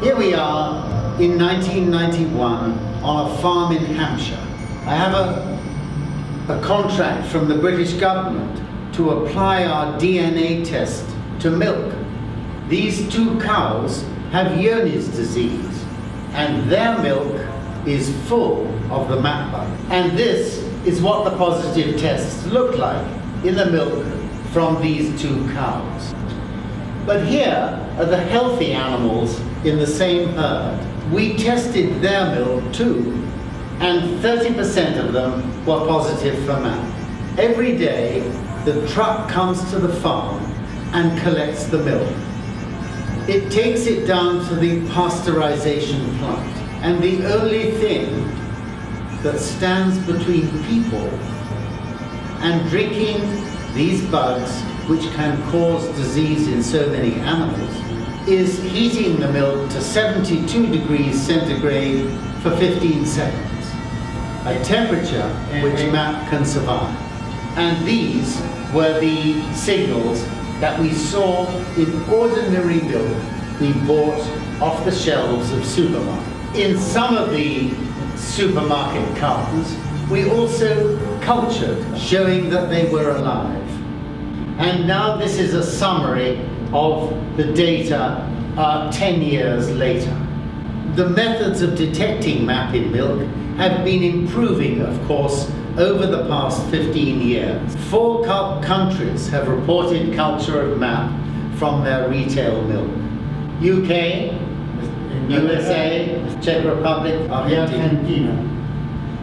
Here we are in 1991 on a farm in Hampshire. I have a, a contract from the British government to apply our DNA test to milk. These two cows have Johne's disease and their milk is full of the MAP bug. And this is what the positive tests look like in the milk from these two cows. But here are the healthy animals in the same herd. We tested their milk too, and 30% of them were positive for MAP. Every day, the truck comes to the farm and collects the milk. It takes it down to the pasteurization plant. And the only thing that stands between people and drinking these bugs, which can cause disease in so many animals, is heating the milk to 72 degrees centigrade for 15 seconds, a temperature which MAP can survive. And these were the signals that we saw in ordinary milk we bought off the shelves of supermarkets. In some of the supermarket cartons, we also cultured, showing that they were alive. And now this is a summary of the data uh, 10 years later. The methods of detecting MAP in milk have been improving, of course, over the past 15 years. Four countries have reported culture of MAP from their retail milk. UK, USA, Czech Republic, Argentina.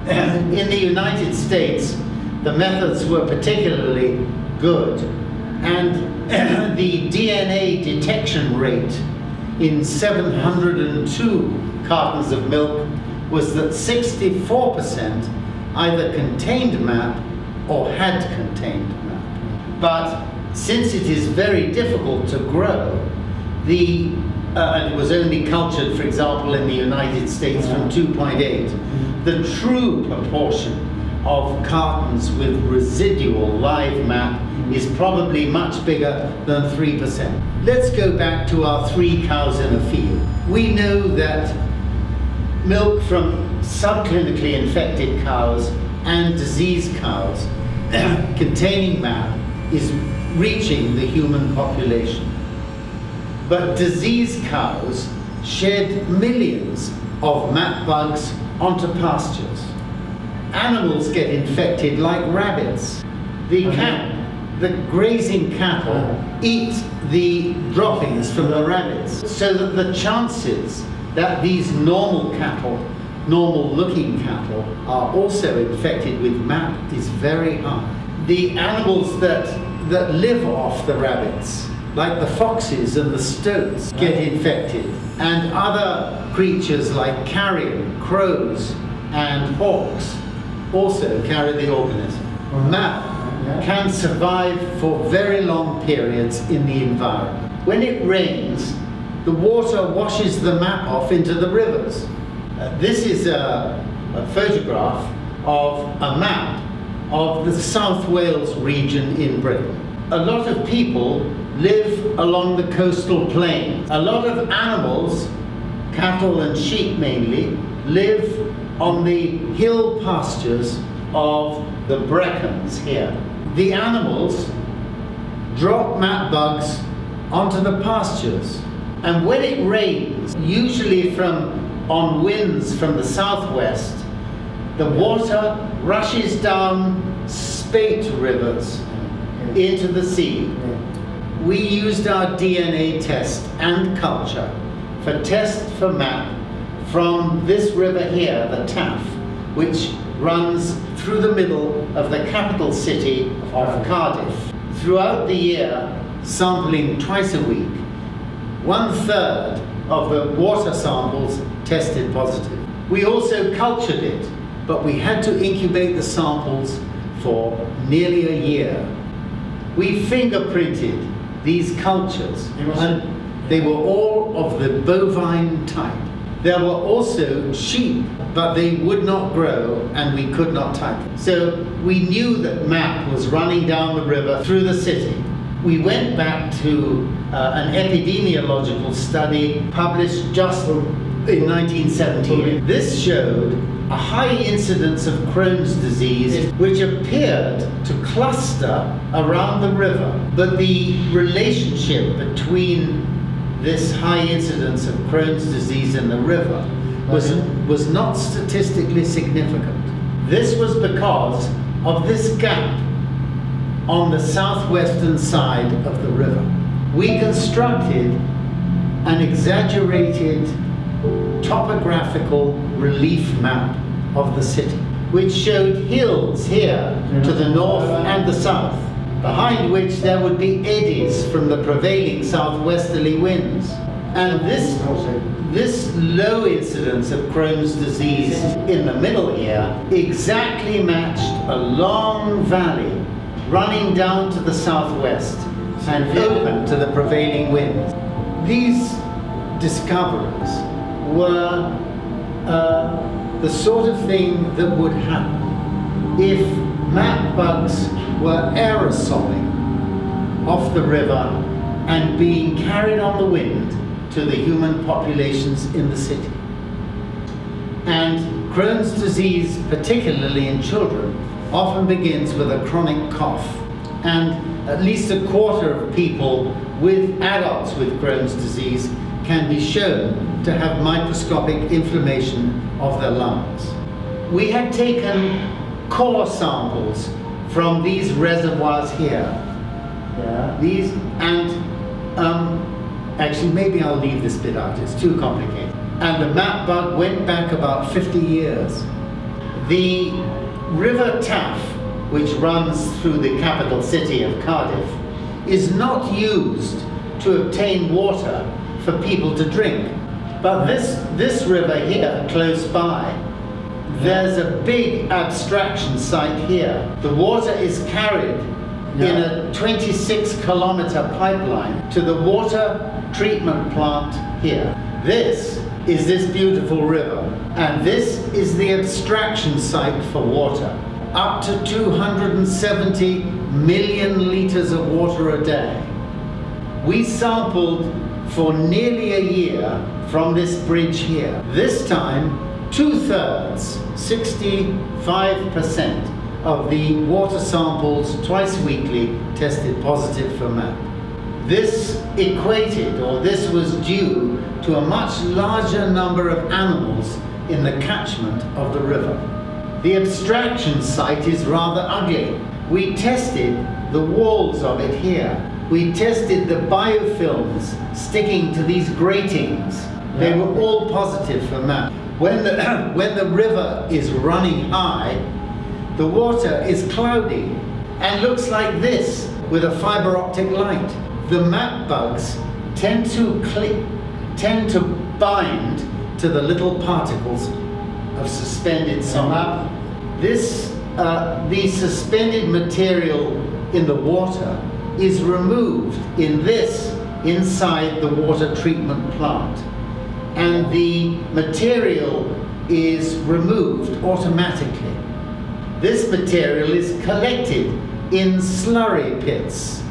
In the United States, the methods were particularly good and the DNA detection rate in 702 cartons of milk was that 64% either contained MAP or had contained MAP. But since it is very difficult to grow, the uh, and it was only cultured, for example, in the United States from 2.8, the true proportion of cartons with residual live MAP is probably much bigger than 3%. Let's go back to our three cows in a field. We know that milk from subclinically infected cows and diseased cows containing MAP is reaching the human population. But diseased cows shed millions of MAP bugs onto pastures. Animals get infected like rabbits. The cat, the grazing cattle eat the droppings from the rabbits so that the chances that these normal cattle, normal looking cattle, are also infected with MAP is very high. The animals that, that live off the rabbits like the foxes and the stoats, get infected, and other creatures like carrion, crows, and hawks also carry the organism. MAP can survive for very long periods in the environment. When it rains, the water washes the MAP off into the rivers. Uh, this is a, a photograph of a map of the South Wales region in Britain. A lot of people live along the coastal plain. A lot of animals, cattle and sheep mainly, live on the hill pastures of the Brecons here. The animals drop MAP bugs onto the pastures. And when it rains, usually from on winds from the southwest, the water rushes down spate rivers into the sea we used our DNA test and culture for test for MAP from this river here, the Taff, which runs through the middle of the capital city of Cardiff. Throughout the year, sampling twice a week, one third of the water samples tested positive. We also cultured it, but we had to incubate the samples for nearly a year. We fingerprinted these cultures, and they were all of the bovine type. There were also sheep, but they would not grow and we could not type them. So we knew that MAP was running down the river through the city. We went back to uh, an epidemiological study published just in 1917. This showed a high incidence of Crohn's disease which appeared to cluster around the river. But the relationship between this high incidence of Crohn's disease in the river was, was not statistically significant. This was because of this gap on the southwestern side of the river. We constructed an exaggerated topographical relief map of the city, which showed hills here to the north and the south, behind which there would be eddies from the prevailing southwesterly winds. And this, this low incidence of Crohn's disease in the middle here exactly matched a long valley running down to the southwest and open to the prevailing winds. These discoveries were uh, the sort of thing that would happen if map bugs were aerosoling off the river and being carried on the wind to the human populations in the city. And Crohn's disease, particularly in children, often begins with a chronic cough. And at least a quarter of people with adults with Crohn's disease can be shown to have microscopic inflammation of their lungs. We had taken core samples from these reservoirs here. Yeah. These, and um, actually maybe I'll leave this bit out, it's too complicated. And the map bug went back about 50 years. The River Taff, which runs through the capital city of Cardiff, is not used to obtain water for people to drink. But this, this river here, close by, there's a big abstraction site here. The water is carried in a 26 kilometer pipeline to the water treatment plant here. This is this beautiful river. And this is the abstraction site for water. Up to 270 million liters of water a day. We sampled for nearly a year from this bridge here. This time, two-thirds, 65% of the water samples twice weekly tested positive for MAP. This equated, or this was due to a much larger number of animals in the catchment of the river. The abstraction site is rather ugly. We tested the walls of it here. We tested the biofilms sticking to these gratings. They were all positive for MAP. When the, when the river is running high, the water is cloudy and looks like this with a fiber optic light. The map bugs tend to click, tend to bind to the little particles of suspended solid. This, uh, the suspended material in the water is removed in this inside the water treatment plant. And the material is removed automatically. This material is collected in slurry pits